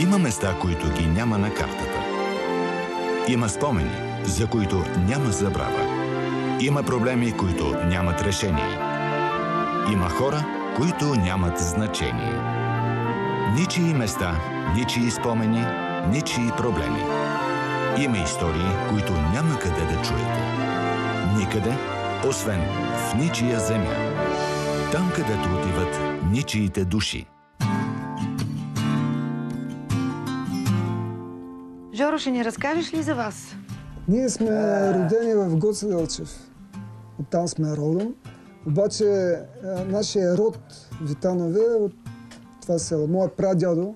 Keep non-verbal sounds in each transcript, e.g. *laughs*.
Има места, които ги няма на картата. Има спомени, за които няма забрава. Има проблеми, които нямат решение. Има хора, които нямат значение. Ничии места, ничии спомени, ничии проблеми. Има истории, които няма къде да чуете. Никъде, освен в ничия земя. Там, където отиват ничиите души. Жоро, ще ни разкажеш ли за вас? Ние сме родени в Гоце Делчев. Оттам сме родом. Обаче нашия род Витанове е от това село. Моят прадядо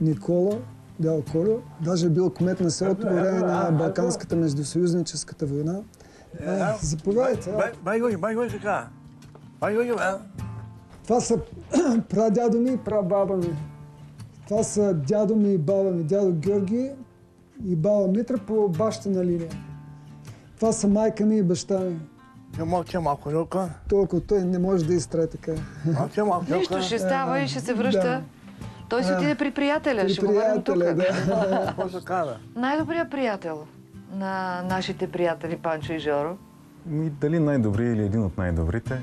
Никола, дядо Колю, даже е бил кмет на селото по време на Балканската междусъюзническата война. А, заповядайте. а. Бай, бай го, бай го така. Бай го, а? Това са *clears throat* прадядо ми и прабаба ми. Това са дядо ми и баба ми. Дядо Георги и баба Митра по бащина линия. Това са майка ми и баща ми. Ще мълча малко, Люка. Толкова той не може да изтрае така. Мълча малко, Нищо, Люка. ще става и ще се връща. Да. Той си отиде при приятеля, При ще го върнем тук. приятеля, да. *laughs* Какво се кара? Най-добрият приятел на нашите приятели Панчо и Жоро. Ми, дали най-добри или един от най-добрите?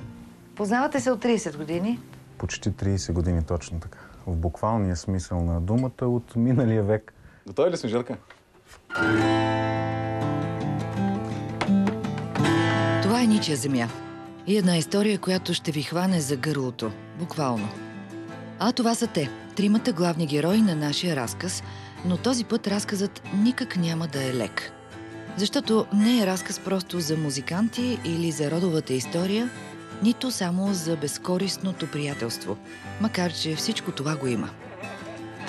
Познавате се от 30 години. Почти 30 години точно така. В буквалния смисъл на думата от миналия век. Готови ли сме, Жирка? Това е ничия земя. И една история, която ще ви хване за гърлото. Буквално. А това са те. Тримата главни герои на нашия разказ, но този път разказът никак няма да е лек. Защото не е разказ просто за музиканти или за родовата история, нито само за безкористното приятелство, макар че всичко това го има.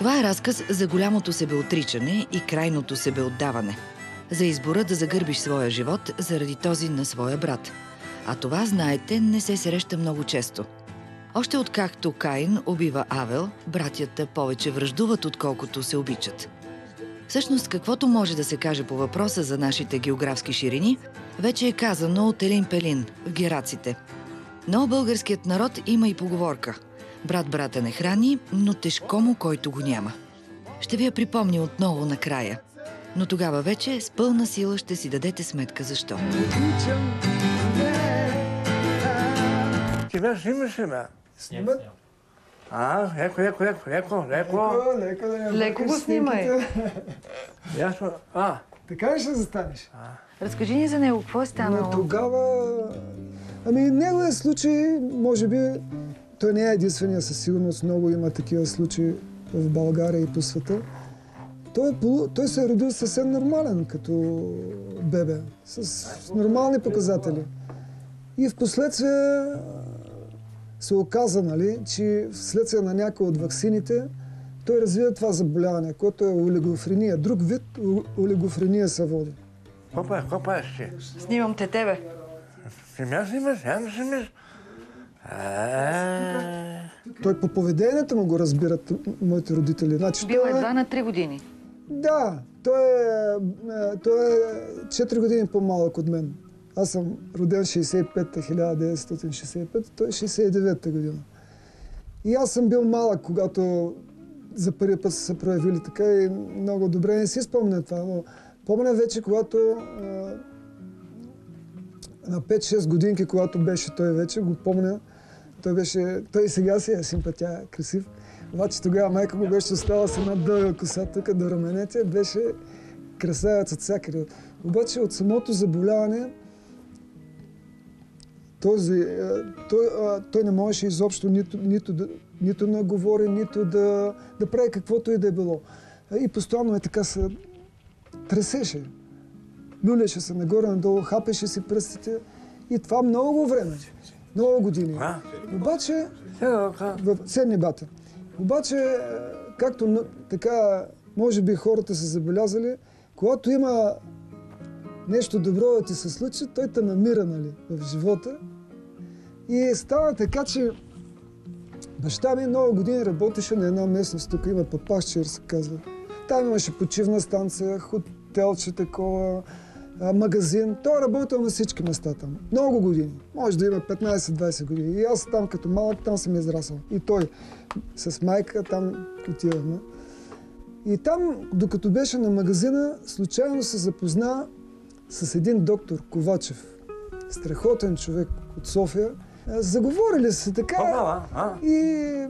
Това е разказ за голямото себеотричане и крайното себеотдаване. За избора да загърбиш своя живот заради този на своя брат. А това, знаете, не се среща много често. Още откакто Каин убива Авел, братята повече връждуват, отколкото се обичат. Всъщност, каквото може да се каже по въпроса за нашите географски ширини, вече е казано от Елин Пелин в Гераците. Но българският народ има и поговорка – брат брата не храни, но тежко му, който го няма. Ще ви я припомня отново накрая. Но тогава вече с пълна сила ще си дадете сметка защо. Ти бе снимаш ли? Снимат? А, леко, леко, леко, леко, леко. Леко, леко го снимай. *laughs* Ясно. А, Така ли ще застанеш? Разкажи ни за него, какво е Но станало? тогава... Ами, неговия случай, може би, той не е единствения със сигурност. Много има такива случаи в България и по света. Той, е, той се е родил съвсем нормален като бебе, с нормални показатели. И в последствие се оказа, нали, че вследствие на някои от ваксините той развива това заболяване, което е олигофрения. Друг вид олигофрения се води. какво правиш ти? Снимам те тебе. Ти ме снимаш, я не снимаш. Е, Той по поведението му го разбират моите родители. Значи, Бил той е- едва на 3 години. Да, той е, е, той е 4 години по-малък от мен. Аз съм роден 65-та, 1965, той е 69-та година. И аз съм бил малък, когато за първи път са се проявили така и много добре не си спомня това, но помня вече, когато а, на 5-6 годинки, когато беше той вече, го помня, той беше, той сега си е симпатия, красив. Обаче тогава майка му беше остала с една дълга коса тук до раменете, беше красавец от всякъде. Обаче от самото заболяване този, е, той, той не можеше изобщо нито, нито, да, нито да говори, нито да, да прави каквото и да е било. И постоянно е така се тресеше. Люлеше се нагоре-надолу, хапеше си пръстите. И това много време. Много години. А? Обаче, сега, в седни бата. Обаче, е, както така, може би хората са забелязали, когато има нещо добро да ти се случи, той те намира, нали, в живота. И стана така, че баща ми много години работеше на една местност, тук има Папашчер, се казва. Там имаше почивна станция, хотелче такова, магазин. Той е работил на всички места там. Много години. Може да има 15-20 години. И аз там като малък, там съм израсъл. И той с майка там отивахме. И там, докато беше на магазина, случайно се запозна с един доктор Ковачев. Страхотен човек от София. А, Заговорили се така. Опа, а? И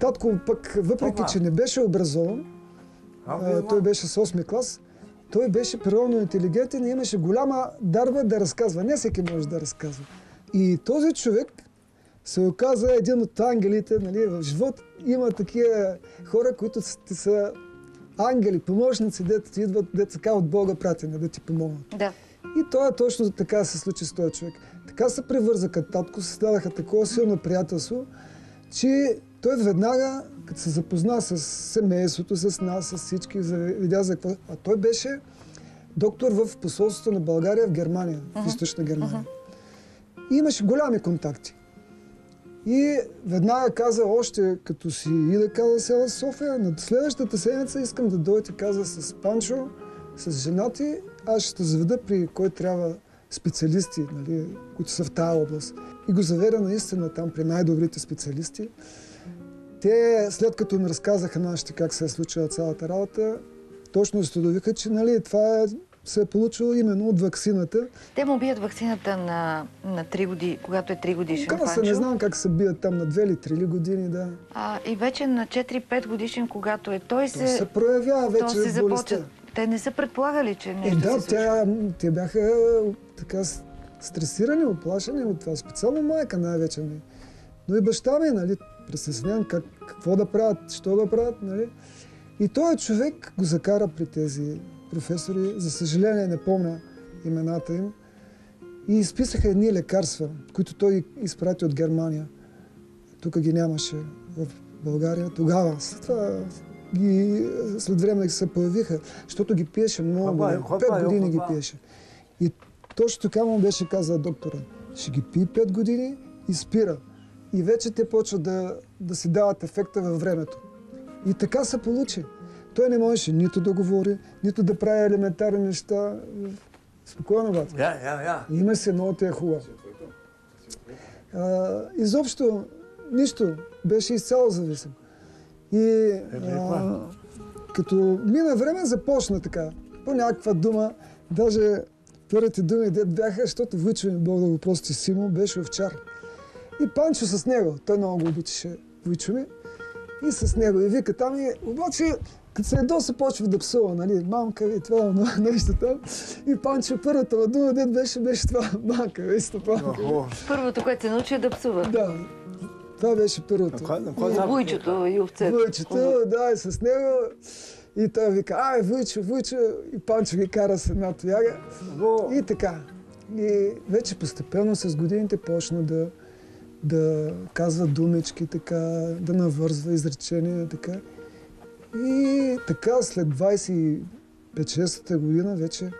татко пък, въпреки Опа. че не беше образован, а, той беше с 8 клас, той беше природно интелигентен и имаше голяма дарба да разказва. Не всеки може да разказва. И този човек се оказа един от ангелите нали, в живота. Има такива хора, които ти са ангели, помощници, дето ти идват, дето така от Бога пратени да ти помогнат. Да. И това точно така се случи с този човек. Така се превърза като татко, създадаха такова силно приятелство, че той веднага, като се запозна с семейството, с нас, с всички, видя за какво... А той беше доктор в посолството на България в Германия, в източна Германия. И имаше голями контакти. И веднага каза, още като си иде, каза сега в София, на следващата седмица искам да дойдете, каза с Панчо, с жена ти, аз ще заведа при кой трябва специалисти, нали, които са в тази област. И го заведа наистина там при най-добрите специалисти. Те, след като ми разказаха нашите как се е случила цялата работа, точно установиха, че нали, това е, се е получило именно от вакцината. Те му бият вакцината на, на 3 години, когато е 3 годишен Каза се, не знам как се бият там на две или три ли години, да. А, и вече на 4-5 годишен, когато е той То се, се проявява вече то се започва. Те не са предполагали, че Е, нещо да, се тя, те бяха така стресирани, оплашени от това. Специално майка най-вече ми. Но и баща ми, нали, притеснен как, какво да правят, що да правят, нали. И този човек го закара при тези професори. За съжаление не помня имената им. И изписаха едни лекарства, които той изпрати от Германия. Тук ги нямаше в България. Тогава, след това ги, след време се появиха, защото ги пиеше много. Години. хопа, Пет години ги пиеше. И точно така му беше казал доктора. Ще ги пи 5 години и спира. И вече те почват да, да си дават ефекта във времето. И така се получи. Той не можеше нито да говори, нито да прави елементарни неща. Спокойно, бат. Я, я, я. Има се много те хубаво. А, изобщо нищо. Беше изцяло зависим. И а, като мина време започна така. По някаква дума, даже първите думи дед бяха, защото Войчо ми Бог да го прости Симо, беше овчар. И Панчо с него, той много го обичаше ми. И с него. И вика там и обаче като се ядоса почва да псува, нали, мамка ви, това но, *laughs* нещо там. И Панчо първата му дума, дед беше, беше това, *laughs* мамка ви, стопанка. Първото, което се научи е да псува. Да, това беше първото. Кой И и овцето. Войчето, да, и с него. И той вика, ай, Войчо, Войчо. И Панчо ги кара с една тояга. И така. И вече постепенно с годините почна да, да казва думички, така, да навързва изречения, така. И така след 25-6-та година вече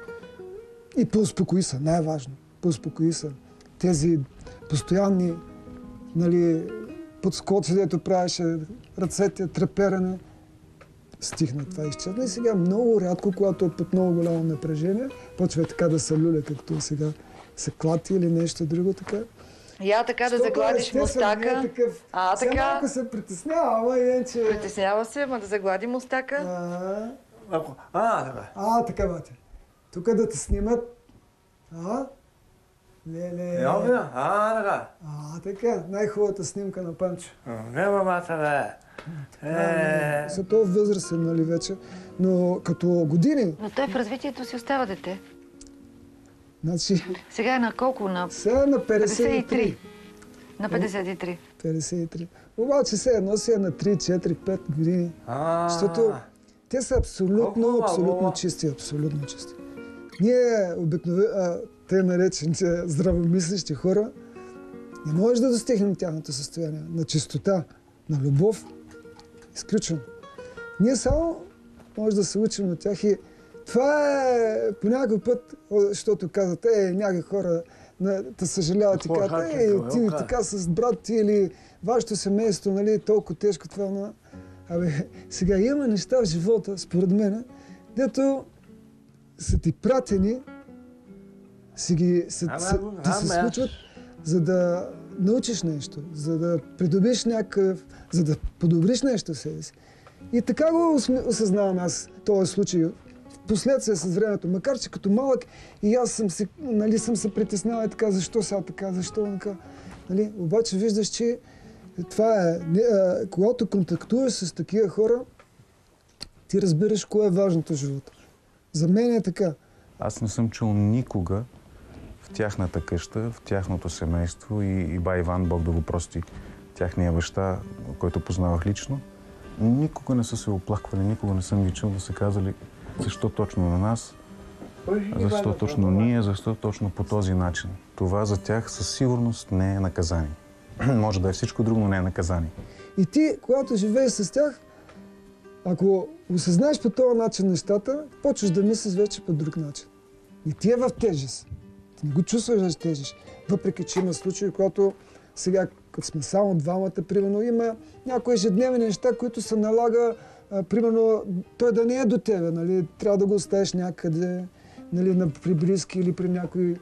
и поуспокои се, най-важно. Поуспокои се. Тези постоянни нали, подскоци, дето правеше ръцете, треперене, стихна това изчезна. И сега много рядко, когато е под много голямо напрежение, почва така да се люля, както сега се клати или нещо друго така. Я така да загладиш е мустака. такъв. А, Сега така. малко се притеснява, ама иначе... Притеснява се, ма да заглади мустака. А, Ако- А, така. а, така, бате. Тук да те снимат. А? Леле. Я, бе, а, така. А, така. Най-хубавата снимка на Панчо. Няма мата, бе. Е, За този възрастен, нали, вече. Но като години, Но той в развитието си остава дете. Значи, Сега е на колко? На сега е на 53. 53. На 53. 53. Обаче все едно си е на 3, 4, 5 години. а, Защото те са абсолютно, Колко абсолютно чисти, абсолютно чисти. Ние обикновено, те наречените здравомислещи хора, не можеш да достигнем тяхното състояние на чистота, на любов. Изключвам. Ние само може да се учим от тях и това е по някой път, защото казват, е, някакви хора на, те съжаляват и казват, е, ти хаки? така с брат ти или вашето семейство, нали, е толкова тежко това, но... Абе, *laughs* сега има неща в живота, според мен, дето са ти пратени, си ги, се, Ама, се, ти се случват, за да научиш нещо, за да придобиш някакъв, за да подобриш нещо себе си. И така го осъзнавам аз този случай. Впоследствие с времето, макар че като малък и аз съм се, нали, съм се притеснявал и така, защо сега така, защо така. Нали? Обаче виждаш, че това е, когато контактуваш с такива хора, ти разбираш кое е важното в живота. За мен е така. Аз не съм чул никога в тяхната къща, в тяхното семейство и, и бай Иван, Бог да го прости, тяхния баща, който познавах лично, никога не са се оплаквали, никога не съм ги чул да са казали защо точно на нас, защо точно ние, защо точно по този начин. Това за тях със сигурност не е наказание. *clears throat* Може да е всичко друго, но не е наказание. И ти, когато живееш с тях, ако осъзнаеш по този начин нещата, почваш да мислиш вече по друг начин. И ти е в тежест. Ти не го чувстваш да тежиш. Въпреки, че има случаи, когато сега, като сме само двамата, примерно, има някои ежедневни неща, които се налага, а, примерно, той да не е до тебе, нали? Трябва да го оставиш някъде, нали, на, при близки или при някои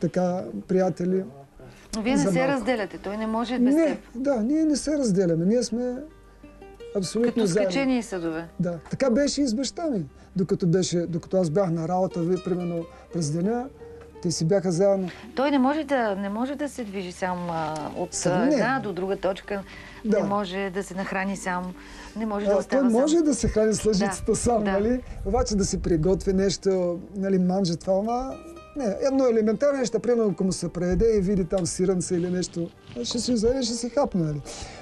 така приятели. Но вие не се разделяте. Той не може без не, теб. да, ние не се разделяме. Ние сме абсолютно Като скачени съдове. Да, така беше и с баща ми. Докато, беше, докато аз бях на работа, ви, примерно през деня, те си бяха заедно. Той не може да, не може да се движи сам а, от Сам една до друга точка. Да. Не може да се нахрани сам. Не може да А, остава той може сам. да се храни с лъжицата Да, сам, да. нали? Обаче да си приготви нещо, нали, манджа това, ама... Не, едно елементарно нещо, примерно, ако му се прееде и види там сиранца или нещо, ще си вземе, ще си хапне, нали?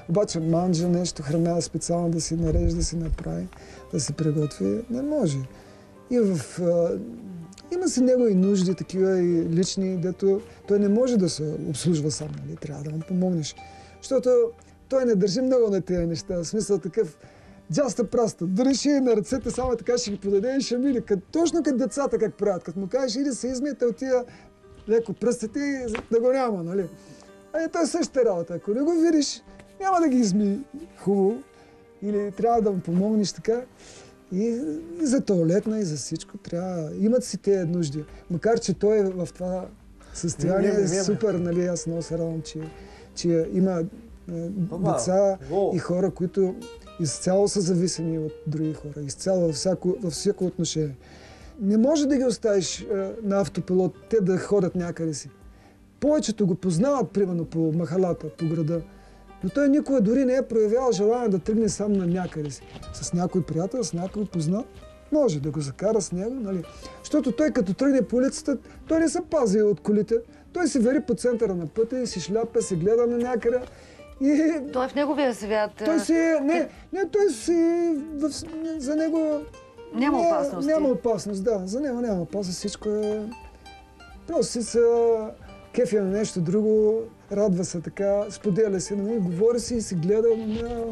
Обаче манджа нещо, храна специално да си нареже, да си направи, да си приготви, не може. И в... Има си негови нужди, такива и лични, дето той не може да се обслужва сам, нали? Трябва да му помогнеш. Защото той не държи много на тези неща. В смисъл такъв джаста праста. Дори ще е на ръцете, само така ще ги подаде и ще мине. Точно като децата как правят. Като му кажеш, иди се измиете от тия леко пръстите и да го няма, нали? А и той същата работа. Ако не го видиш, няма да ги изми хубаво. Или трябва да му помогнеш така. И, и за туалетна, и за всичко трябва. Имат си тези нужди. Макар, че той е в това състояние е супер, нали? Аз много се радвам, че, че има е, деца и хора, които изцяло са зависими от други хора. Изцяло във всяко, във всяко отношение. Не може да ги оставиш е, на автопилот, те да ходят някъде си. Повечето го познават, примерно, по махалата, по града. Но той никога дори не е проявявал желание да тръгне сам на някъде си. С някой приятел, с някой познат, може да го закара с него, нали? Защото той като тръгне по улицата, той не се пази от колите. Той се вери по центъра на пътя и си шляпа, се гледа на някъде. И Той е в неговия свят. той си е... Не, не, той си... В, за него... Няма не- опасности. Няма опасност, да. За него няма опасност. Всичко е... Просто си се кефи на нещо друго, радва се така, споделя си, нали, говори си и си гледа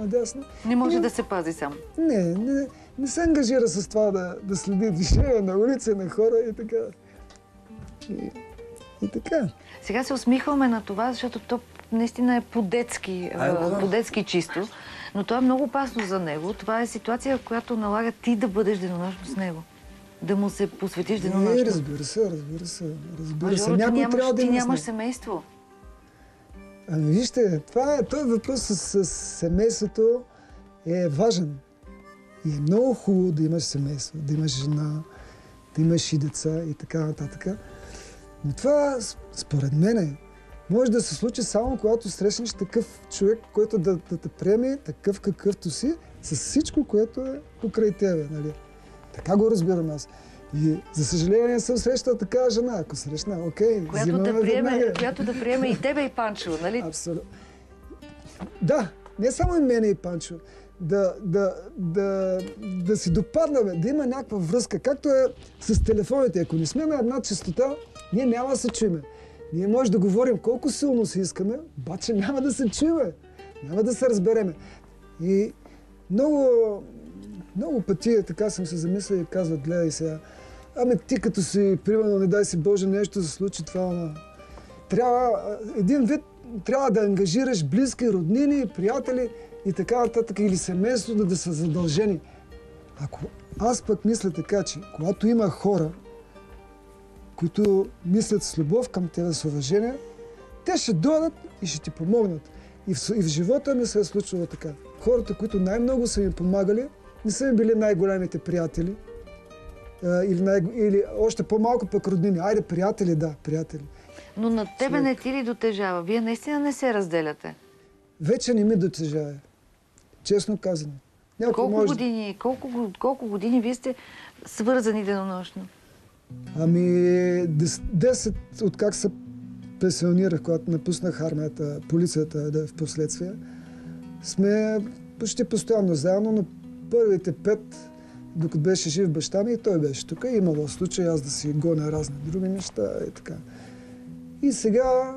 надясно. Не може И да се пази сам. Не, не, не се ангажира с това да, да следи движение на улица, на хора и така. И, и така. Сега се усмихваме на това, защото то наистина е по-детски, по-детски чисто. Но то е много опасно за него. Това е ситуация, която налага ти да бъдеш денонощно с него. Да му се посветиш денонощно. разбира се, разбира се, разбира се. Мажоро, ти Някой нямаш, трябва да ти нямаш семейство. Ами вижте, това е, този въпрос с, с семейството е важен. И е много хубаво да имаш семейство, да имаш жена, да имаш и деца и така нататък. Но това, според мен, може да се случи само когато срещнеш такъв човек, който да, да те приеме такъв какъвто си, с всичко, което е покрай тебе. Нали? Така го разбирам аз. И за съжаление не съм срещал такава жена. Ако срещна, окей, Която да, приеме, веднага. която да приеме и тебе и Панчо, нали? Абсолютно. Да, не само и мене и Панчо. Да, да, да, да си допаднаме, да има някаква връзка. Както е с телефоните. Ако не сме на една частота, ние няма да се чуем. Ние може да говорим колко силно си искаме, обаче няма да се чуем. Няма да се разбереме. И много, много пъти така съм се замислил и казват, гледай сега, ами ти като си, примерно, не дай си Боже, нещо да се случи това, ама трябва един вид трябва да ангажираш близки, роднини, приятели и така нататък, или семейството да са задължени. Ако аз пък мисля така, че когато има хора, които мислят с любов към тебе, с уважение, те ще дойдат и ще ти помогнат. И в, и в живота ми се е случвало така. Хората, които най-много са ми помагали, не са ми били най-големите приятели. Или, най- или още по-малко пък роднини. Айде, приятели, да, приятели. Но на тебе не ти ли дотежава? Вие наистина не се разделяте. Вече не ми дотежава. Честно казано. Някой Колко може... години, колко, колко години вие сте свързани денонощно? Ами, 10 от как се пенсионирах, когато напуснах армията, полицията да, в последствие, сме почти постоянно заедно, но първите пет, докато беше жив баща ми, и той беше тук. Имало случай аз да си гоня разни други неща и така. И сега,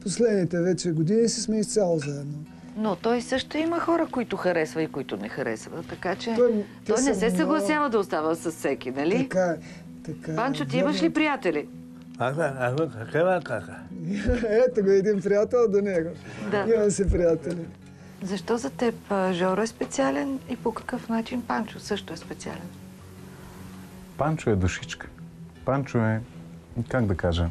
последните вече години си сме изцяло заедно. Но той също има хора, които харесва и които не харесва. Така че Той- той, не се много- съгласява да остава с всеки, нали? Така е. Така е. Панчо, ти имаш ли приятели? Аз аз каква кака. Ето го един приятел до него. Да. Имам си приятели. Защо за теб Жоро е специален и по какъв начин Панчо също е специален? Панчо е душичка. Панчо е, как да кажа,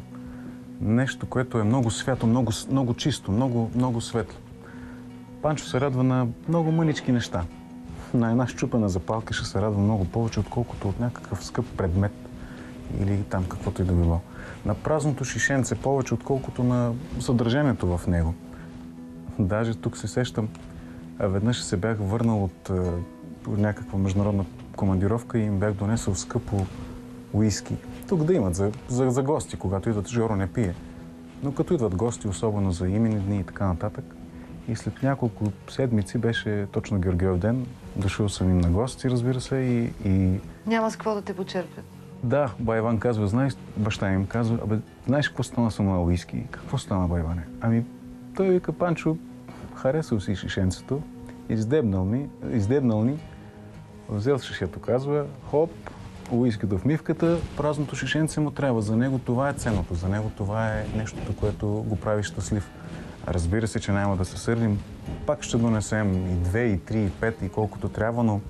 нещо, което е много свято, много, много чисто, много, много светло. Панчо се радва на много мънички неща. На една щупена запалка ще се радва много повече, отколкото от някакъв скъп предмет или там каквото и да било. На празното шишенце повече, отколкото на съдържанието в него. Даже тук се сещам, веднъж се бях върнал от някаква международна командировка и им бях донесъл скъпо уиски. Тук да имат за, за, за гости, когато идват, Жоро не пие. Но като идват гости, особено за имени дни и така нататък, и след няколко седмици беше точно Георгиев ден, дошъл съм им на гости, разбира се, и, и Няма с какво да те почерпят. да, Байван казва, знаеш, баща им казва, абе, знаеш какво стана с моя уиски? Какво стана, Байване? Ами, той вика, Панчо, харесал си шишенцето, издебнал ми, издебнал ни, взел шишето, казва, хоп, уискито в мивката, празното шишенце му трябва. За него това е ценното, за него това е нещото, което го прави щастлив. Разбира се, че няма да се сърдим. Пак ще донесем и две, и три, и пет, и колкото трябва, но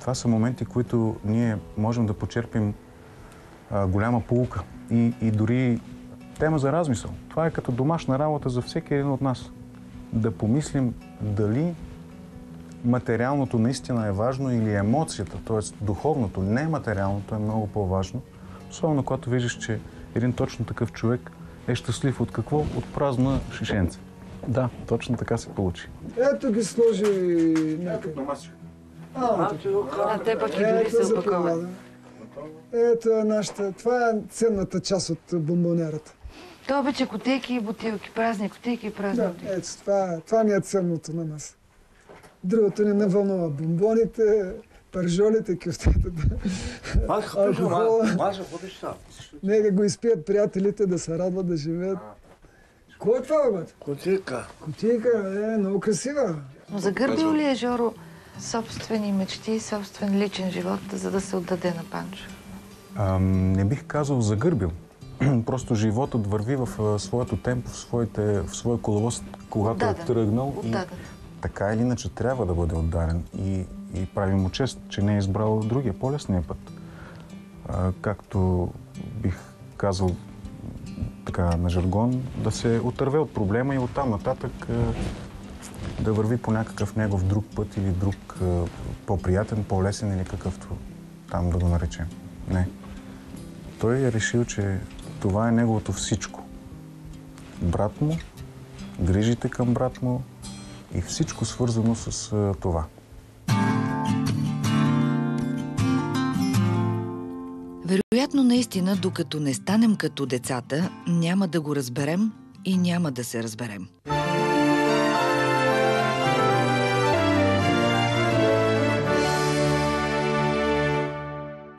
това са моменти, които ние можем да почерпим а, голяма полука и, и дори тема за размисъл. Това е като домашна работа за всеки един от нас. Да помислим дали материалното наистина е важно или емоцията, т.е. духовното, не материалното е много по-важно. Особено когато виждаш, че един точно такъв човек е щастлив от какво? От празна шишенце. Да, точно така се получи. Ето ги сложи някъде. А, А те пък и дори се опаковат. Ето е нашата. Това е ценната част от бомбонерата. Той обича котейки и бутилки, празни котейки и празни Да, бутилки. ето, това, това ни е ценното на нас. Другото ни не вълнува. Бомбоните, пържолите. Аз хочу, Алкохола. Нека го изпият приятелите, да се радват, да живеят. Кой е това, бе? Котика. Котийка е много красива. Но загърбил ли е Жоро собствени мечти, собствен личен живот, за да се отдаде на Панчо? Ам, не бих казал загърбил. *clears throat* Просто животът върви в своето темпо, в, своите, в своя коловоз, когато Отдаден. е тръгнал. И така или иначе трябва да бъде отдарен. И, и прави му чест, че не е избрал другия, по-лесния път. А, както бих казал така на жаргон, да се отърве от проблема и оттам нататък да върви по някакъв негов друг път или друг по-приятен, по-лесен или какъвто там да го наречем. Не. Той е решил, че това е неговото всичко. Брат му, грижите към брат му и всичко свързано с това. Вероятно, наистина, докато не станем като децата, няма да го разберем и няма да се разберем.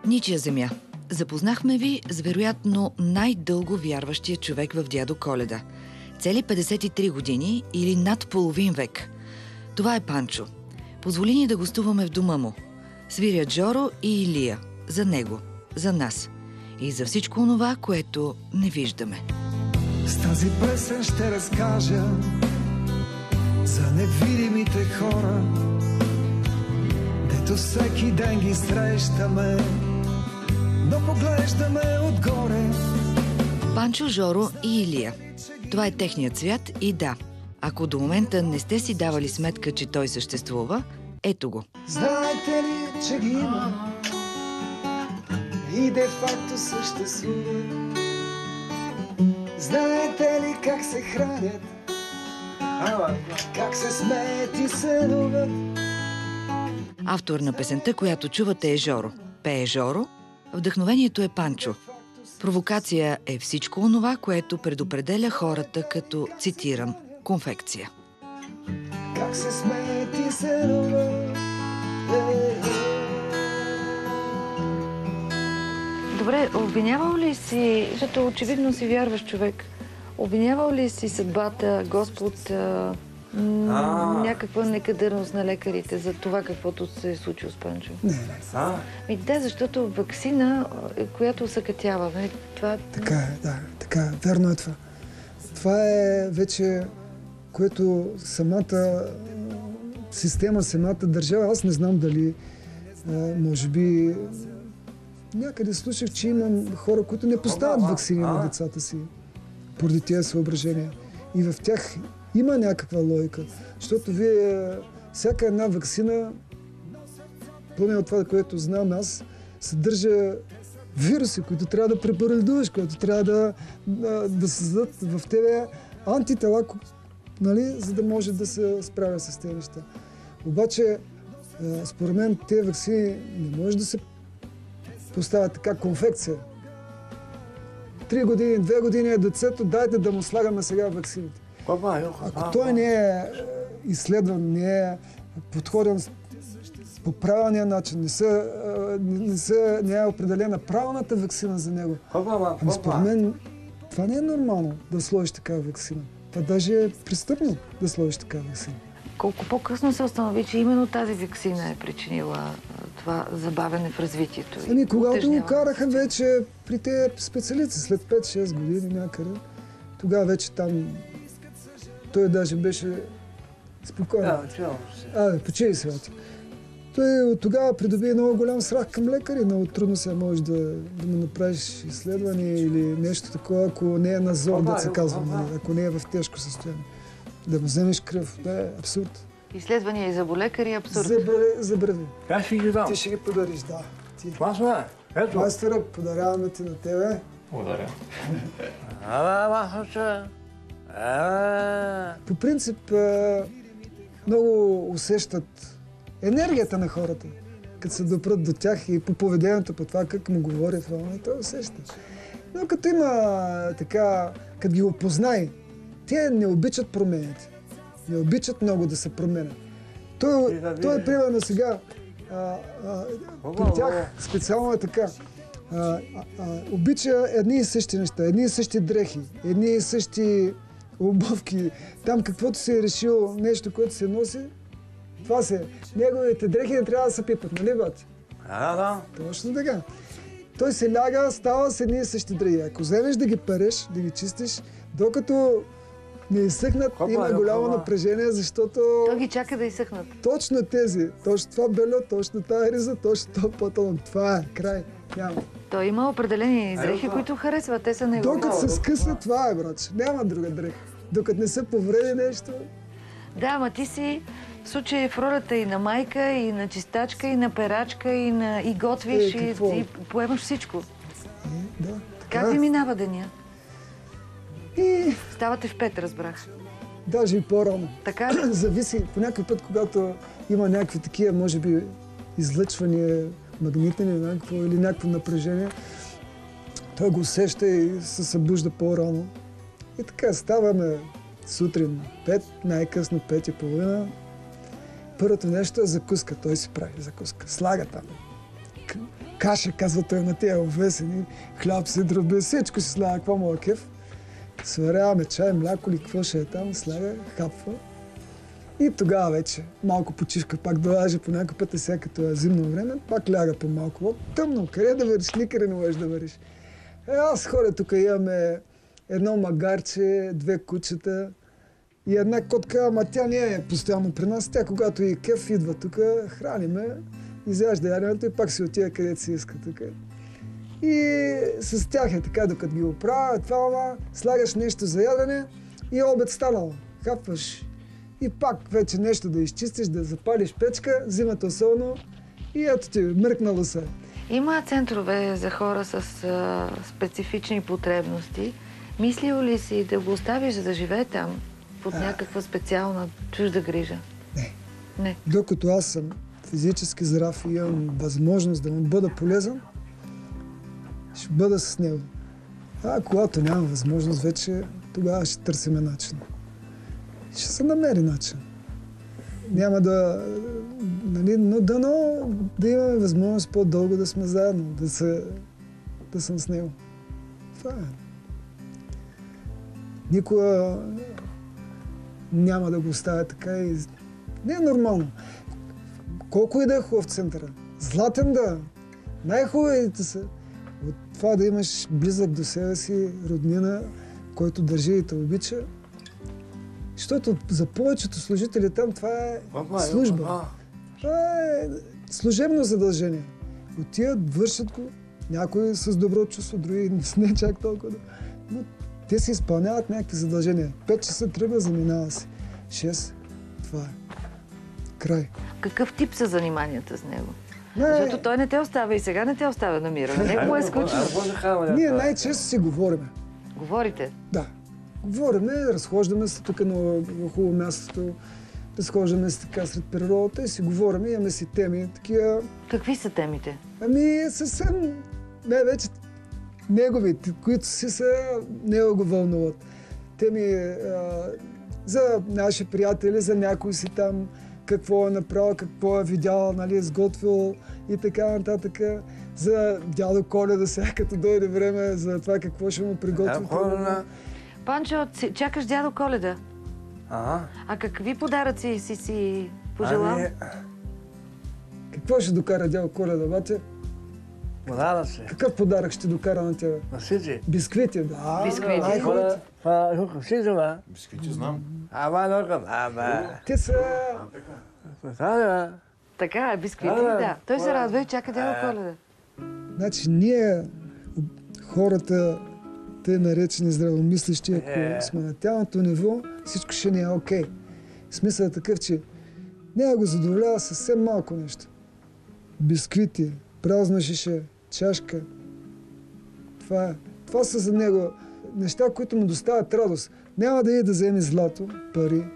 Ничия земя. Запознахме ви с вероятно най-дълго вярващия човек в дядо Коледа. Цели 53 години или над половин век. Това е Панчо. Позволи ни да гостуваме в дома му. Свирят Джоро и Илия. За него, за нас и за всичко онова, което не виждаме. С тази песен ще разкажа за невидимите хора, дето всеки ден ги срещаме, но поглеждаме отгоре. Панчо, Жоро и Илия. Това е техният свят и да, ако до момента не сте си давали сметка, че той съществува, Ето го. Знаете ли, че ги има и де-факто съществуват? Знаете ли как се хранят, как се смеят и сънуват? Автор на песента, която чувате е Жоро. Пее Жоро, вдъхновението е Панчо. Провокация е всичко онова, което предопределя хората като, цитирам, конфекция. Как се и сънуват? Е, е. Добре, обвинявал ли си, защото очевидно си вярваш човек, обвинявал ли си съдбата, Господ, а, някаква некадърност на лекарите за това, каквото се е случило с Панчо? А? Ми, да, защото вакцина, а, която съкътява, нали, това... Така е, да, така е, верно е това. Това е вече, което самата система, самата държава, аз не знам дали, а, може би, някъде слушах, че има хора, които не поставят вакцини на децата си поради тези съображения. И в тях има някаква логика, защото вие, всяка една вакцина, поне от това, което знам аз, съдържа вируси, които трябва да препарадуваш, които трябва да, да, да създадат в тебе антитела, нали, за да може да се справя с тези неща. Обаче, според мен, тези вакцини не може да се поставят така конфекция. Три години, две години е децето, дайте да му слагаме сега вакцините. Ако той не е е, изследван, не е подходен по правилния начин, не, са, е, не, са, не е определена правилната вакцина за него, ами според мен това не е нормално да сложиш такава вакцина. Това даже е престъпно да сложиш такава вакцина. Колко по-късно се установи, че именно тази вакцина е причинила а, това забавяне в развитието. и Ами, когато го караха вече при тези специалисти след 5-6 години някъде, тогава вече там той даже беше спокоен. Да, чао. А, почини се, ти. Той от тогава придоби много голям страх към лекари. Много трудно се може да, да му направиш изследване или нещо такова, ако не е на зор, да се казва, нали, ако не е в тежко състояние. Да му вземеш кръв, да е абсурд. Изследвания и заболекари е абсурд. Забрави. Как ще ги дам? Ти ще ги подариш, да. Ти. Сме. Ето. Майстора, подаряваме ти на тебе. *laughs* Ала, ала, хача. А, По принцип, много усещат енергията на хората, като се допрат до тях и по поведението, по това как му говори това, и той усеща. Но като има така, като ги опознай, те не обичат промените. Не обичат много да се променят. Той, той е примерно сега, а, а, при тях специално е така. А, а, обича едни и същи неща, едни и същи дрехи, едни и същи обувки. Там каквото си е решил нещо, което се носи, това се. Неговите дрехи не трябва да се пипат, нали, бати? да, да. Точно така. Той се ляга, става с едни и същи дрехи. Ако вземеш да ги переш, да ги чистиш, докато не изсъхнат, Хопа, има е, голямо хопа. напрежение, защото Той ги чака да изсъхнат. точно тези, точно това бельо, точно тази риза, точно това панталон. Това е, край. Няма. Той има определени дрехи, които харесва. Те са негови. Докато се скъса, това е, брат. Няма друга дреха. Докато не се повреди нещо, Да, ама ти си в случай в ролята и на майка, и на чистачка, и на перачка, и, на... и готвиш, Е, и, и поемаш всичко. е, да. Така Как ви е. минава деня? И Ставате в пет, разбрах. даже и по-рано. Така ли? *clears throat* Зависи. По някой път, когато има някакви такива, може би, излъчвания, магнитни или някакво, или някакво напрежение, той го усеща и се събужда по-рано. И така, ставаме сутрин 5, най-късно 5 и половина. Първото нещо е закуска. Той си прави закуска. Слага там. Каша, казва той на тия овесени, хляб си дроби, всичко си слага, какво му е кеф. Сваряваме чай, мляко или какво ще е там, слага, хапва. И тогава вече малко почивка, пак долаже по някой път, е сега като е зимно време, пак ляга по малко. О, тъмно, къде да вършиш? Никъде не можеш да вършиш. Е, аз хора, тук имаме едно магарче, две кучета и една котка, ама тя не е постоянно при нас. Тя, когато и кеф идва тук, храниме, изяжда яденето и пак си отива където си иска тук. И с тях е така, докато ги оправя, това, слагаш нещо за ядене и обед станало. Хапваш И пак вече нещо да изчистиш, да запалиш печка, зимата особено и ето ти, мъркнало се. Има центрове за хора с а, специфични потребности. Мислил ли си да го оставиш да живее там под някаква специална чужда грижа? Не. Не. Докато аз съм физически здрав и имам възможност да му бъда полезен, ще бъда с него. А когато нямам възможност, вече тогава ще търсиме начин. Ще се намери начин. Няма да... Нали, но дано да имаме възможност по-дълго да сме заедно, да, се, да съм с него. Това е. Никога няма да го оставя така и... Не е нормално. Колко и да е хубав центъра. Златен да. Най-хубавите са. От това да имаш близък до себе си роднина, който държи и те обича. Защото за повечето служители там това е служба. Това е служебно задължение. Отиват, вършат го, някои с добро чувство, други с не чак толкова. Но те си изпълняват някакви задължения. Пет часа тръгва, заминава си. Шест. Това е. Край. Какъв тип са заниманията с него? Не, Защото той не те оставя и сега не те оставя на мира. На него му е скучно. ние най-често си говориме. Говорите. Да. Говориме, разхождаме се тук на, хубаво мястото, разхождаме се така сред природата и си говориме, имаме си теми, такива, Какви са темите? ами съвсем най-вече неговите, които си са, него го вълнуват. Теми а, за наши приятели, за някой си там, какво е направил, какво е видял, нали, сготвил и така нататък. За дядо Коледа сега, като дойде време, за това какво ще му приготви. Хора, Панчо, си- чакаш дядо Коледа. Ага. А какви подаръци си си пожелал? Ами, Какво ще докара дядо Коледа, бате? Морала се. Какъв подарък ще докара на тебе? На всички. Бисквити, да. Бисквити. Най-хубавите. Хора, хука, всички, ба. Бисквити знам. Ама, нокам, ама. Те са... Ба. Така е, бисквити, да. Той се радва и чака дядо Коледа. Значи ние, хората, те наречени здравомислещи, ако Е. сме на тялото ниво, всичко ще ни е окей. Смисъл е такъв, че няма го задоволява съвсем малко нещо. Бисквити, празна шише, чашка. Това, е. това са за него неща, които му доставят радост. Няма да е да вземе злато, пари,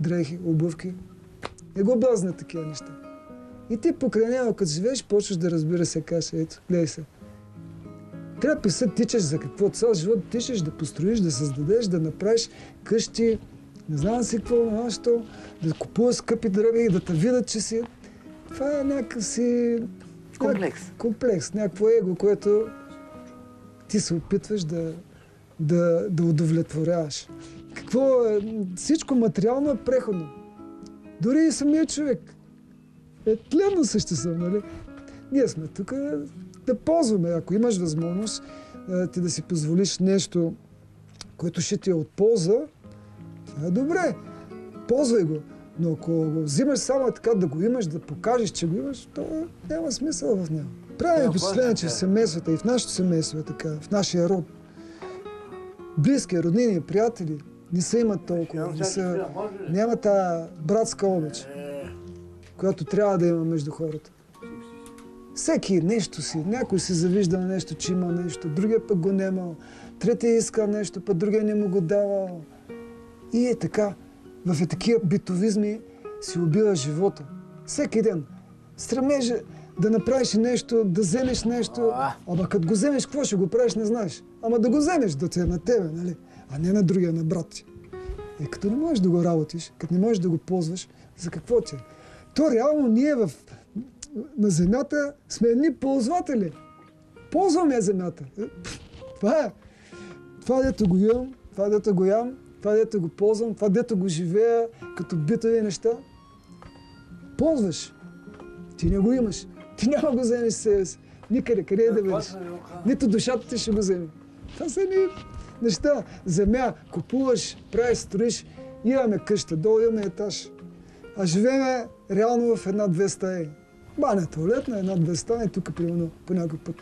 дрехи, обувки. Не го блазна такива неща. И ти покрай него, като живееш, почваш да разбира се, кажеш, ето, гледай се. Трябва да писа тичаш за какво цял живот тичаш, да построиш, да създадеш, да направиш къщи, не знам си какво, нещо, да купуваш скъпи дръги и да те видят, че си... Това е някакъв си... Комплекс. Комплекс, някакво его, което ти се опитваш да, да, да удовлетворяваш. Какво е? Всичко материално е преходно. Дори и самият човек е тленно същество, нали? Ние сме тук да ползваме. Ако имаш възможност а, ти да си позволиш нещо, което ще ти е от полза, това е добре. Ползвай го. Но ако го взимаш само така да го имаш, да покажеш, че го имаш, то няма смисъл в него. Прави впечатление, че в семействата и в нашето семейство е така, в нашия род. Близки, роднини, приятели не са имат толкова. Не са, няма тази братска обич, която трябва да има между хората. Всеки нещо си. Някой си завижда на нещо, че има нещо, другия пък го нямал. Третия иска нещо, пък другия не му го давал. И е така. В е такива битовизми си убива живота. Всеки ден. Стремежа да направиш нещо, да вземеш нещо. Ама като го вземеш, какво ще го правиш, не знаеш. Ама да го вземеш, да ти е на тебе, нали? А не на другия, на брат ти. И като не можеш да го работиш, като не можеш да го ползваш, за какво ти е? То реално ние в, на земята сме едни ползватели. Ползваме земята. Е, Това е. Това дето го имам, това дето го ям, това дето го ползвам, това дето го живея като битови неща. Ползваш. Ти не го имаш. Ти няма го вземеш себе си. Никъде, къде е да видиш. Нито душата ти ще го вземе. Това са ни неща. Земя, купуваш, правиш, строиш. Имаме къща, долу имаме етаж. А живееме реално в една-две стаи. Баня туалетна, една-две стаи, тук примерно по някой път.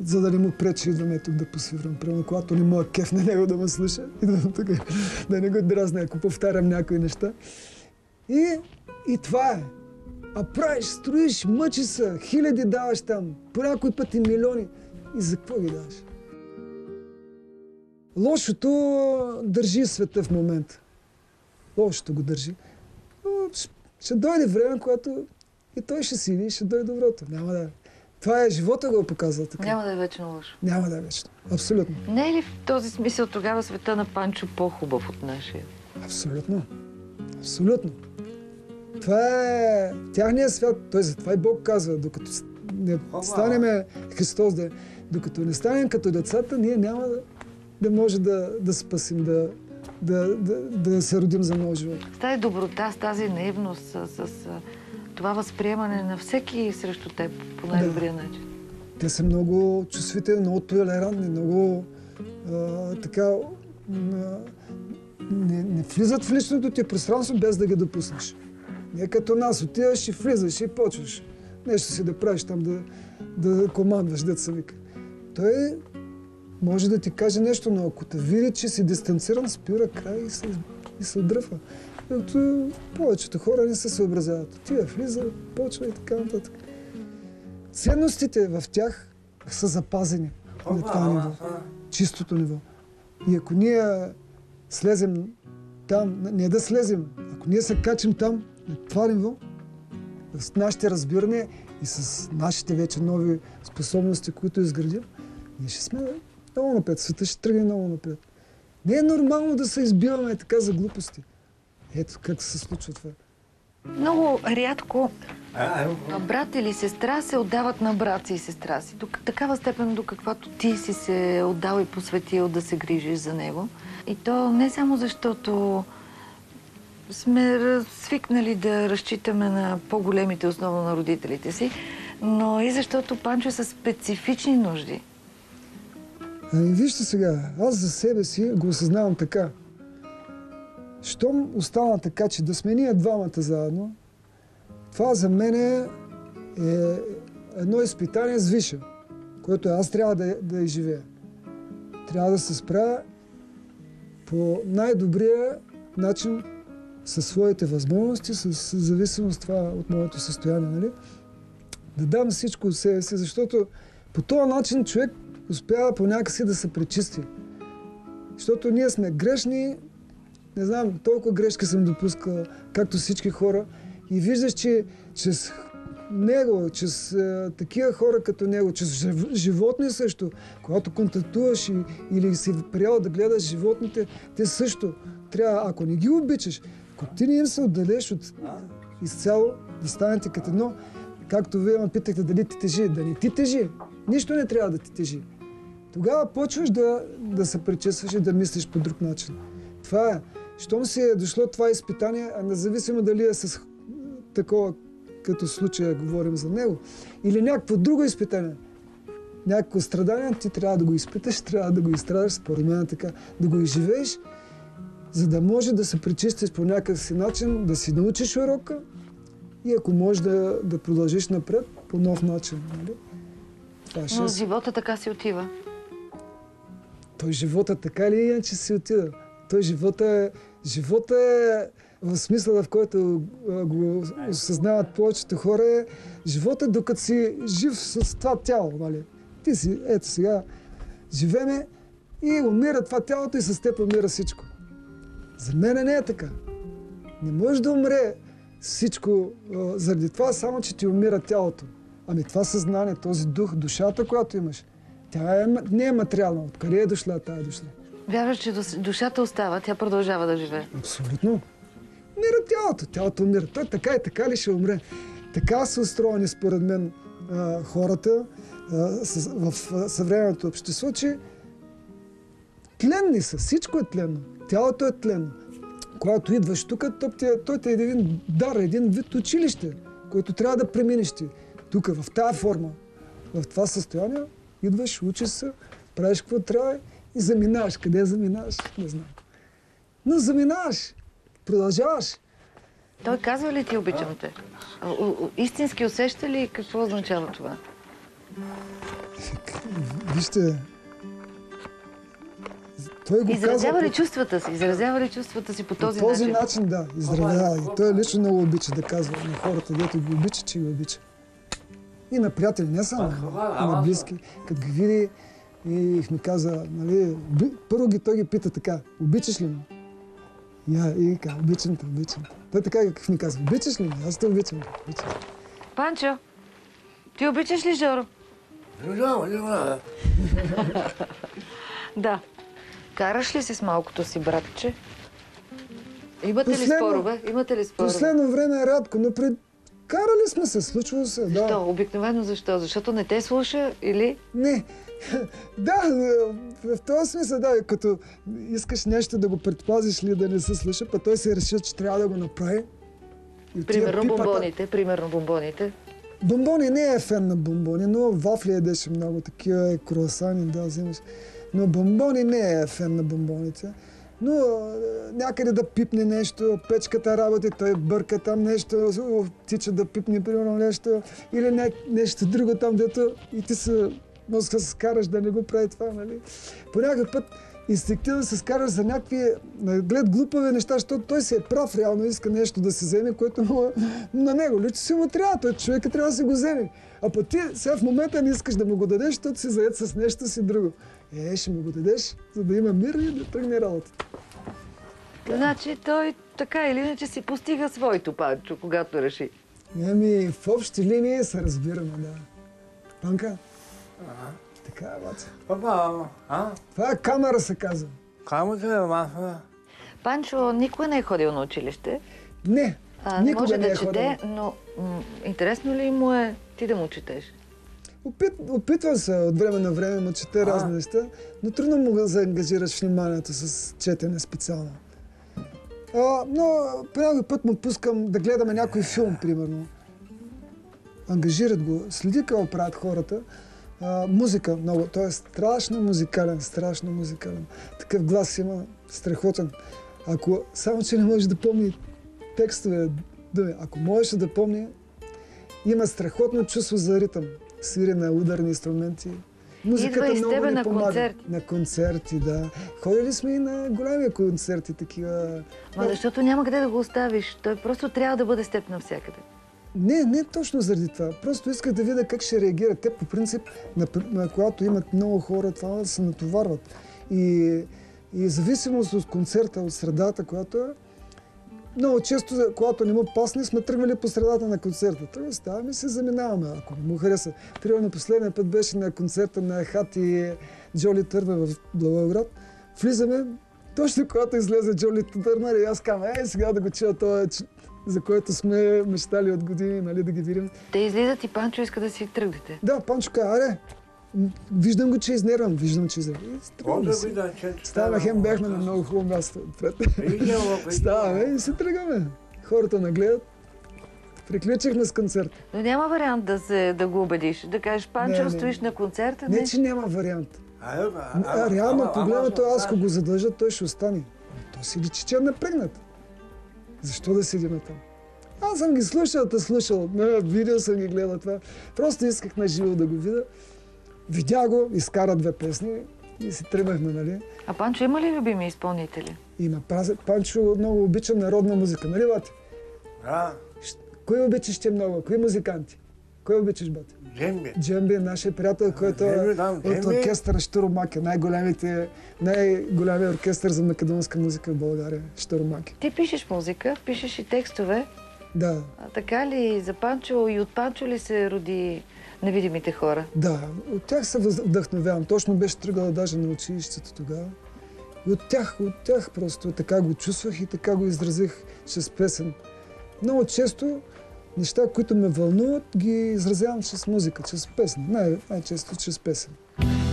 За да не му пречи, идваме тук да посвирам. Примерно, когато не му е кеф на него да ме слуша, идвам тук да не го дразня, ако повтарям някои неща. И, и това е. А правиш, строиш, мъчи се, хиляди даваш там, по някой път и милиони. И за какво ги даваш? Лошото държи света в момента. Лошото го държи. Но ще дойде време, когато и той ще сини и ще дойде доброто. Няма да. Това е живота го е показал така. Няма да е вечно лошо. Няма да е вечно. Абсолютно. Не е ли в този смисъл тогава света на Панчо по-хубав от нашия? Абсолютно. Абсолютно. Това е тяхния свят. Той затова и Бог казва, докато не станеме Христос, да, докато не станем като децата, ние няма да, да може да, да спасим, да, да, да, да се родим за нов живот. С тази доброта, с тази наивност, с, с, с това възприемане на всеки срещу теб по най-добрия начин. Те са много чувствителни, много толерантни, много а, така м, не, не влизат в личното ти пространство без да ги допуснеш. Не като нас, отиваш и влизаш и почваш нещо си да правиш там, да, да командваш, деца вика. Той може да ти каже нещо, но ако те види, че си дистанциран, спира край и се, и се отдръпва. Като повечето хора не се съобразяват. Отива, влиза, почва и така нататък. Ценностите в тях са запазени на това ниво, чистото ниво. И ако ние слезем там, не да слезем, ако ние се качим там, на това ниво, с нашите разбирания и с нашите вече нови способности, които изградим, ние ще сме много напред. Света ще тръгне много напред. Не е нормално да се избиваме така за глупости. Ето как се случва това. Много рядко брат или сестра се отдават на брат си и сестра си. До такава степен, до каквато ти си се отдал и посветил да се грижиш за него. И то не само защото сме свикнали да разчитаме на по-големите, основно на родителите си, но и защото Панчо е със специфични нужди. Ами вижте сега, аз за себе си го осъзнавам така. Щом остана така, че да сме ние двамата заедно, това за мен е едно изпитание с виша, което аз трябва да, да изживея. Трябва да се справя по най-добрия начин със своите възможности, с с зависимост това от моето състояние, нали? Да дам всичко от себе си, защото по този начин човек успява по някакси да се пречисти. Защото ние сме грешни, не знам, толкова грешки съм допускал, както всички хора. И виждаш, че чрез него, чрез е, такива хора като него, чрез жив- животни също, когато контактуваш и, или си приял да гледаш животните, те също трябва, ако не ги обичаш, ако ти не им се отделеш от изцяло, да станете като едно, както вие ме питахте дали ти тежи, да не ти тежи. Нищо не трябва да ти тежи. Тогава почваш да, да се пречесваш и да мислиш по друг начин. Това е. Щом си е дошло това изпитание, а независимо дали е с такова, като случая говорим за него, или някакво друго изпитание, някакво страдание, ти трябва да го изпиташ, трябва да го изстрадаш, според мен е така, да го изживееш, за да може да се пречистиш по някакъв си начин, да си научиш урока и ако можеш да, да продължиш напред по нов начин. Нали? Това ще Но е живота така си отива. той живота така ли иначе си отида? Той живота е, живота е в смисъла, в който го осъзнават повечето хора, е живота докато си жив с това тяло. Нали? Ти си, ето сега, живеме и умира това тялото и с теб умира всичко. За мен не е така. Не може да умре всичко заради това, само че ти умира тялото. Ами това съзнание, този дух, душата, която имаш, тя е, не е материална. Откъде е дошла тая душа? Вярваш, че душата остава, тя продължава да живее. Абсолютно. Умира тялото. Тялото умира. Той така и така ли ще умре? Така са устроени, според мен, хората в съвременното общество, че тленни са. Всичко е тленно. Тялото е тленно. Когато идваш тук, е, той ти е един дар, един вид училище, който трябва да преминеш ти. Тук, в тази форма, в това състояние, идваш, учиш се, правиш какво трябва и заминаваш. Къде заминаваш? Не знам. Но заминаваш, продължаваш. Той казва ли ти обичам те? Истински усеща ли какво означава това? Вижте, Той го Изразява казва ли чувствата си? Изразява ли чувствата си по този, по този начин? начин, да, изразява. И той лично много обича да казва на хората, дето ги обича, че ги обича. И на приятели, не само, на близки. Като ги види и ми каза, нали, първо ги, той ги пита така, обичаш ли ме? И, а, и казва, обичам те, обичам те. Той така как ми казва, обичаш ли ме? Аз те обичам. обичам. те». Панчо, ти обичаш ли Жоро? Не знам. *laughs* Да. Караш ли се с малкото си братче? Имате ли Последно- спорове? Имате ли спорове? Последно време е рядко, но пред... карали сме се, случвало се, да. Защо? Обикновено защо? Защото не те слуша или... Не. *laughs* Да, в този смисъл, да, като искаш нещо да го предпазиш ли да не се слуша, па той се е решил, че трябва да го направи. И Примерно пипата. бомбоните. Примерно бомбоните. Бомбони не е фен на бомбони, но вафли ядеше много, такива е, круасани, да, вземаш. Но бомбони не е фен на бомбоните. Но а, някъде да пипне нещо, печката работи, той бърка там нещо, тича да пипне примерно нещо, или не, нещо друго там, дето и ти се може да се скараш да не го прави това, нали? По някакъв път инстинктивно се скараш за някакви глед глупави неща, защото той си е прав, реално иска нещо да се вземе, което му, на него лично си му трябва, той човека трябва да си го вземе. А пък ти сега в момента не искаш да му го дадеш, защото си заед с нещо си друго. Е, ще му го дадеш, за да има мир и да тръгне работата. Значи той така или иначе си постига своето Панчо, когато реши. Ами, в общи линии се разбираме, да. Панка? Така е, бате. Папа, а? Това е камера, се казва. Камо се, маса. Панчо никога не е ходил на училище. Не, А, никога може не да е ходил. чете, но м- интересно ли му е ти да му четеш? Опит, опитвам се от време на време, му чете разни неща, но трудно му да заангажираш вниманието с четене специално. А, но по някой път му пускам да гледаме някой филм, примерно. Ангажират го, следи какво правят хората. А, музика много, той е страшно музикален, страшно музикален. Такъв глас има страхотен. Ако само, че не може да помни текстове, думи, ако можеше да помни, има страхотно чувство за ритъм. Свири на ударни инструменти. Музиката Идва и с тебе на помага. концерти. На концерти, да. Ходили сме и на големи концерти, такива. Ма защото няма къде да го оставиш. Той просто трябва да бъде с теб навсякъде. Не, не точно заради това. Просто исках да видя как ще реагират. Те по принцип, на, на когато имат много хора, това да се натоварват. И, и зависимост от концерта, от средата, която е, много често, когато не му пасне, сме тръгвали по средата на концерта. Тръгва, ставаме и се заминаваме, ако не му хареса. Примерно последния път беше на концерта на Хат и Джоли Търбе в Благоевград. Влизаме, точно когато излезе Джоли Търнер и аз казвам, е, сега да го чуя това, за което сме мечтали от години, нали, да ги видим. Те излизат и Панчо иска да си тръгнете. Да, Панчо каза, аре, виждам го, че е изнервам, виждам, че е изнервам. Тръгваме си. че... Ставаме, хем бяхме на много хубаво място *laughs* Ставаме и се тръгваме. Хората нагледат. Приключихме с концерт. Но няма вариант да, се, да го убедиш. Да кажеш, Панчо, Не, не. стоиш на концерта. Не, че няма вариант. А, А, реално погледнато, аз ако го задължа, той ще остане. То си личи, че е напрегнат. Защо да седим там? Аз съм ги слушал, те слушал. На видео съм ги гледал това. Просто исках на живо да го видя. Видя го, изкара две песни и си тръгнахме, нали? А Панчо има ли любими изпълнители? Има. Панчо много обича народна музика, нали, бати? Да, Кой обичаш ти много? Кои музиканти? Кой обичаш, бати? джемби. Джемби, нашия приятел, който е от оркестъра Штуромаки, най-големите, най-големия оркестър за македонска музика в България, Штуромаки. Ти пишеш музика, пишеш и текстове. Да, А така ли за Панчо и от Панчо ли се роди невидимите хора? да, от тях се вдъхновявам. Точно беше тръгала даже на училището тогава. И от тях, от тях просто така го чувствах и така го изразих чрез песен. Много често неща, които ме вълнуват, ги изразявам чрез музика, чрез песен. Най- най-често чрез песен.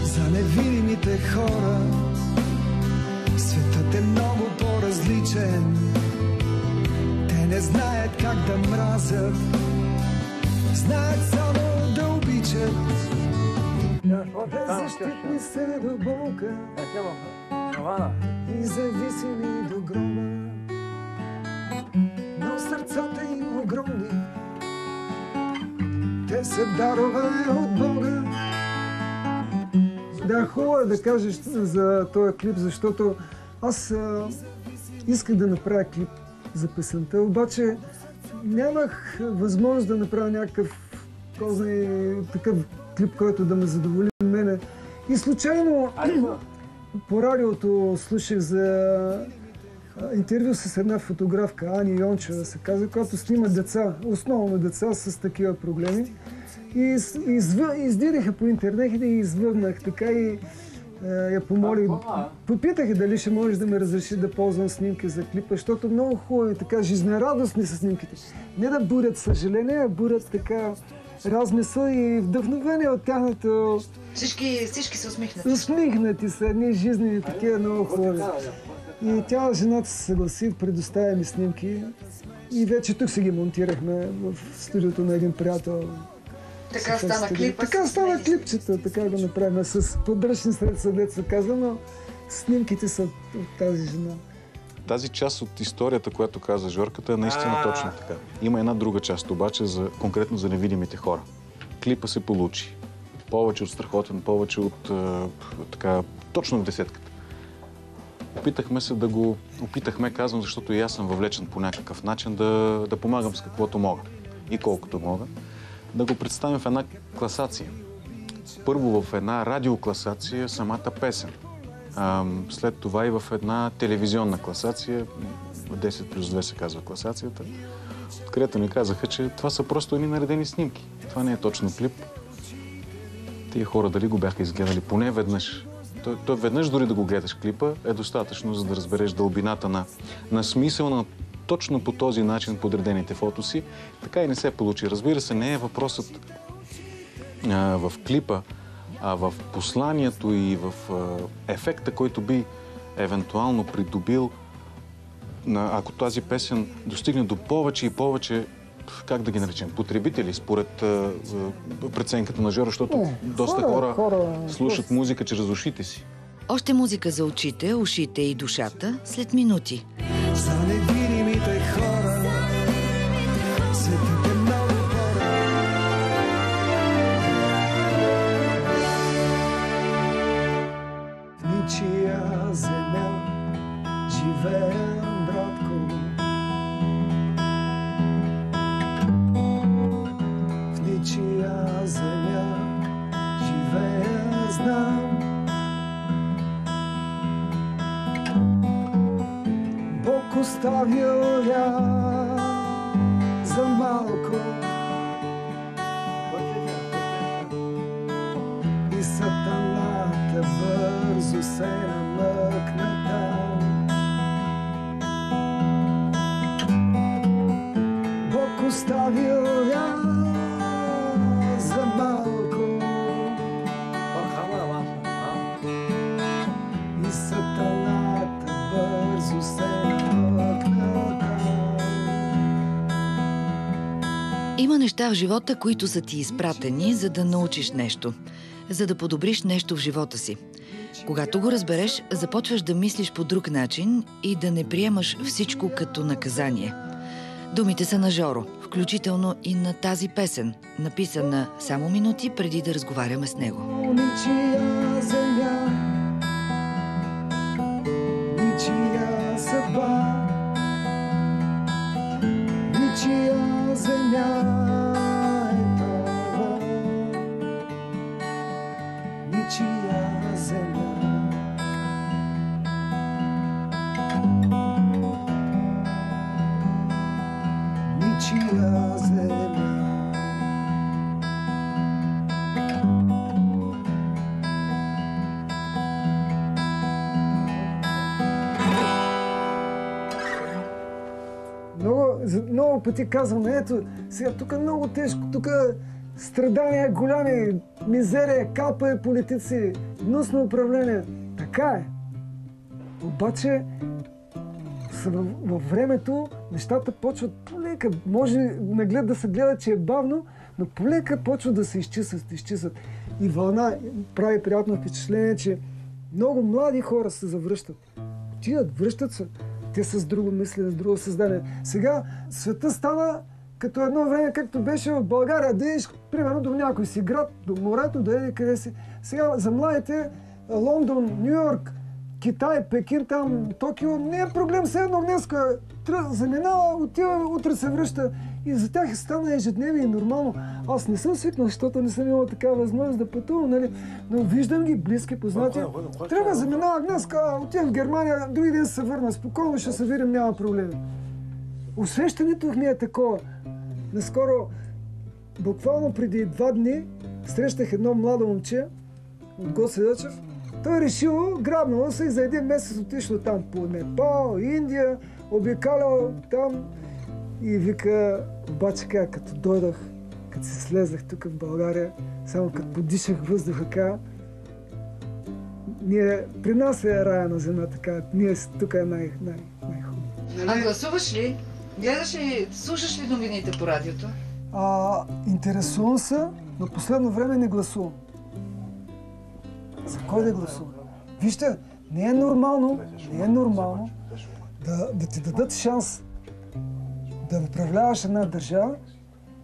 За невидимите хора Светът е много по-различен. Те не знаят как да мразят Знаят само да обичат. Беззащитни се до болка И зависими до гроба Те са дарове от Бога Да, хубаво е да кажеш за този клип, защото аз а, исках да направя клип за песента, обаче нямах възможност да направя някакъв този, такъв клип, който да ме задоволи мене. И случайно по радиото слушах за интервю с една фотографка, Ани Йончева се казва, която снима деца, основно деца с такива проблеми. И из, изв... издириха по интернет и извърнах така и е, я помолих. Попитах я дали ще може да ме разреши да ползвам снимки за клипа, защото много хубави, така жизнерадостни са снимките. Не да бурят съжаление, а бурят така размисъл и вдъхновение от тяхното Всички, всички се усмихнат. усмихнати са, едни жизнени, такива много хубави. И тя, жената се съгласи, предоставя ми снимки. И вече тук си ги монтирахме в студиото на един приятел. Така стана студио. клипа. Така стана него. клипчето, така го направим. С подръчни средства, се казва, но снимките са от тази жена. Тази част от историята, която каза Жорката, е наистина А. точно така. Има една друга част обаче, за, конкретно за невидимите хора. Клипа се получи. Повече от страхотен, повече от е, така, точно в десетката. Опитахме се да го... Опитахме, казвам, защото и аз съм въвлечен по някакъв начин да, да помагам с каквото мога и колкото мога. Да го представим в една класация. Първо в една радиокласация самата песен. Ам, след това и в една телевизионна класация, 10 плюс 2 се казва класацията, откъдето ни казаха, че това са просто едни наредени снимки. Това не е точно клип. Тия хора дали го бяха изгледали поне веднъж. Той, той веднъж дори да го гледаш клипа е достатъчно, за да разбереш дълбината на, на смисъл на точно по този начин подредените фотоси. Така и не се получи. Разбира се, не е въпросът а, в клипа, а в посланието и в а, ефекта, който би евентуално придобил, на, ако тази песен достигне до повече и повече, как да ги наречем, потребители, според а, а, преценката на Жора, защото Не, доста хора- хора, хора- слушат музика чрез ушите си. Още музика за очите, ушите и душата след минути. За Бог оставил я за малко и сатаната бързо се намъкна неща в живота, които са ти изпратени, за да научиш нещо, за да подобриш нещо в живота си. Когато го разбереш, започваш да мислиш по друг начин и да не приемаш всичко като наказание. Думите са на Жоро, включително и на тази песен, написана само минути преди да разговаряме с него. Ничия Много, пъти казвам, ето, сега тук е много тежко, тук страдания голями, мизерия, капа е политици, гнусно управление. Така е. Обаче във времето нещата почват полека. Може наглед да се гледа, че е бавно, но полека почват да се изчистват, изчистват. И вълна прави приятно впечатление, че много млади хора се завръщат. Отиват, връщат се. Те с друго мислене, с друго създание. Сега света стана като едно време, както беше в България, да идеш, примерно, до някой си град, до морето, да еди къде си. Сега за младите, Лондон, Нью Йорк, Китай, Пекин, там, Токио, не е проблем. Все едно тръ- заминава, отива, утре се връща. И за тях стана ежедневие и нормално. Аз не съм свикнал, защото не съм имал такава възможност да пътувам, нали? Но виждам ги, близки, познати. Трябва да заминава днес, отивам в Германия, други ден се върна. Спокойно ще се видим, няма проблеми. Усещането ми е такова. Наскоро, буквално преди два дни, срещах едно младо момче от Гоце Дъчев. Той е решил, грабнало се и за един месец отишло там по Непал, Индия, обикалял там и вика, обаче как, като дойдах, като се слезах тук в България, само като подишах въздуха, ка, ние, при нас е рая на земя, така, ние тук е най, най, най-хубаво. А гласуваш ли? Гледаш ли, слушаш ли новините по радиото? А, интересувам се, но последно време не гласувам. За кой да гласувам? Вижте, не е нормално, не е нормално да, да ти дадат шанс да управляваш една държава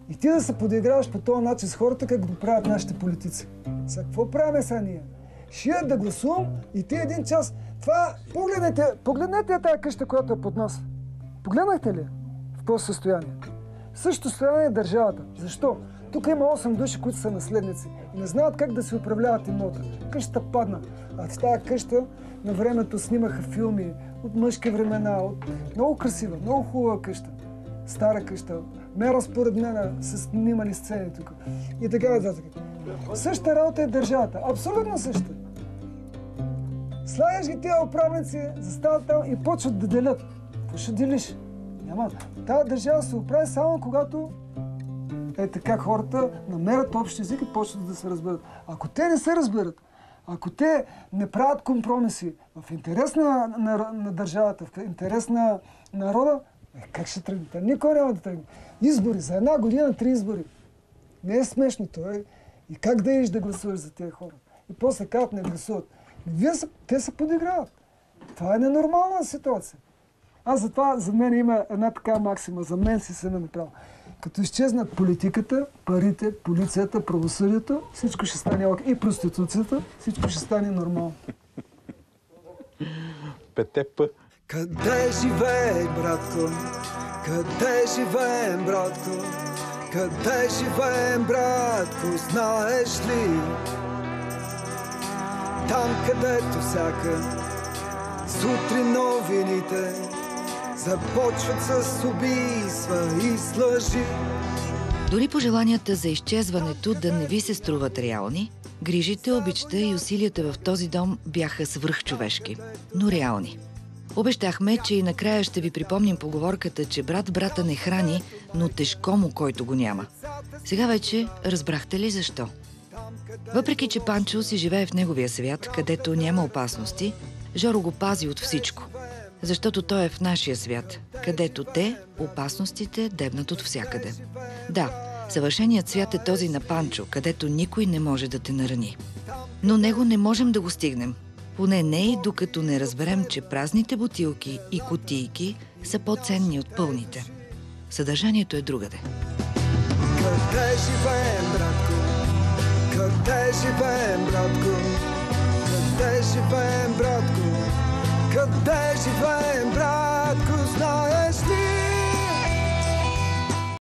и ти да се подиграваш по този начин с хората, как го правят нашите политици. Сега, какво правим сега ние? Ще да гласувам и ти един час. Това, погледнете, погледнете тази къща, която е под нас. Погледнахте ли? В какво състояние? Същото състояние е държавата. Защо? Тук има 8 души, които са наследници и не знаят как да се управляват имота. Къщата падна. А в тази къща на времето снимаха филми от мъжки времена, от... много красива, много хубава къща. Стара къща. Мера според мен са снимали сцени тук. И така нататък. Същата работа е държавата. Абсолютно същата. Слагаш ги тези управници, застават там и почват да делят. Какво ще делиш? Няма. Тази държава се оправи само когато е така хората намерят общ език и почват да се разберат. Ако те не се разберат, ако те не правят компромиси в интерес на, на, на държавата, в интерес на народа, е, как ще тръгнете? Никой няма да тръгне. Избори, за една година три избори. Не е смешно това. Е. И как да идеш да гласуваш за тези хора? И после казват не гласуват. Вие са, те се подиграват. Това е ненормална ситуация. Аз затова, за мен има една така максима, за мен си се направо. Като изчезнат политиката, парите, полицията, правосъдието, всичко ще стане ок. И проституцията, всичко ще стане нормално. Пете П. Къде живее, братко? Къде живеем, братко? Къде живеем, братко? Знаеш ли? Там, където всяка сутрин новините започват с убийства и с лъжи. Дори пожеланията за изчезването да не ви се струват реални, грижите, обичта и усилията в този дом бяха свръхчовешки, но реални. Обещахме, че и накрая ще ви припомним поговорката, че брат брата не храни, но тежко му, който го няма. Сега вече разбрахте ли защо? Въпреки, че Панчо си живее в неговия свят, където няма опасности, Жоро го пази от всичко. Защото той е в нашия свят, където те, опасностите, дебнат от всякъде. Да, съвършеният свят е този на Панчо, където никой не може да те нарани. Но него не можем да го стигнем. Поне не и докато не разберем, че празните бутилки и кутийки са по-ценни от пълните. Съдържанието е другаде. Къде живеем, братко? Къде живеем, братко? Къде живеем, братко? Къде живеем, братко? Знаеш ли?